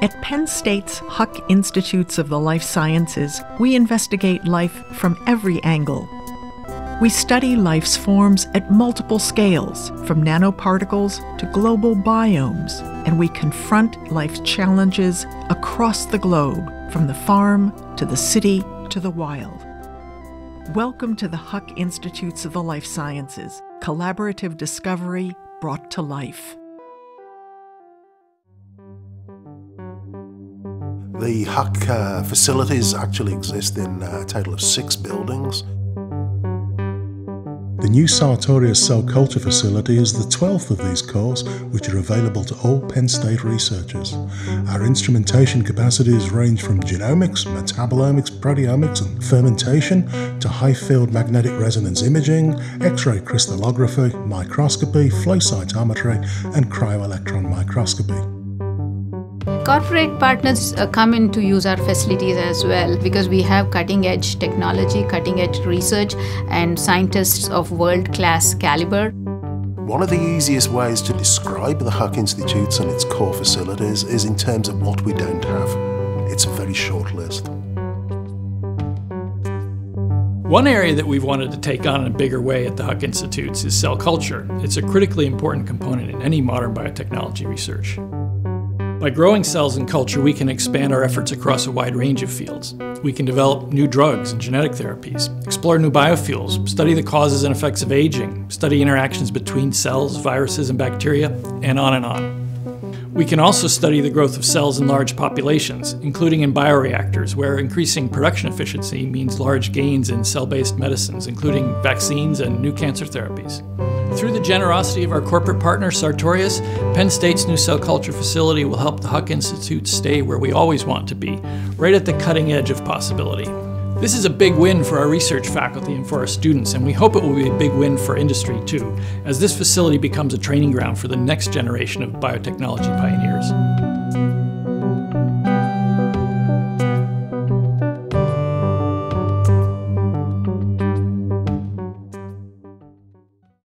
At Penn State's Huck Institutes of the Life Sciences, we investigate life from every angle. We study life's forms at multiple scales, from nanoparticles to global biomes, and we confront life's challenges across the globe, from the farm to the city to the wild. Welcome to the Huck Institutes of the Life Sciences, collaborative discovery brought to life. The Huck uh, facilities actually exist in uh, a total of six buildings. The new Sartorius Cell Culture Facility is the 12th of these cores, which are available to all Penn State researchers. Our instrumentation capacities range from genomics, metabolomics, proteomics, and fermentation to high field magnetic resonance imaging, X ray crystallography, microscopy, flow cytometry, and cryo-electron microscopy. Corporate partners uh, come in to use our facilities as well because we have cutting edge technology, cutting edge research, and scientists of world class caliber. One of the easiest ways to describe the Huck Institutes and its core facilities is in terms of what we don't have. It's a very short list. One area that we've wanted to take on in a bigger way at the Huck Institutes is cell culture. It's a critically important component in any modern biotechnology research. By growing cells in culture, we can expand our efforts across a wide range of fields. We can develop new drugs and genetic therapies, explore new biofuels, study the causes and effects of aging, study interactions between cells, viruses, and bacteria, and on and on. We can also study the growth of cells in large populations, including in bioreactors, where increasing production efficiency means large gains in cell based medicines, including vaccines and new cancer therapies. Through the generosity of our corporate partner, Sartorius, Penn State's new cell culture facility will help the Huck Institute stay where we always want to be, right at the cutting edge of possibility. This is a big win for our research faculty and for our students, and we hope it will be a big win for industry too, as this facility becomes a training ground for the next generation of biotechnology pioneers.